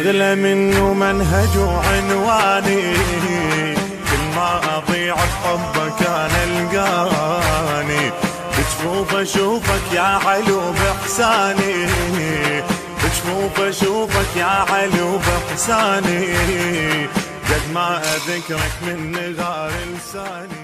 أغلى منه منهج وعنواني كل ما أضيع بحبك أنا ألقاني. بجفوف أشوفك يا حلو بإحساني. بجفوف أشوفك يا حلو بإحساني. قد ما أذكرك من غار لساني.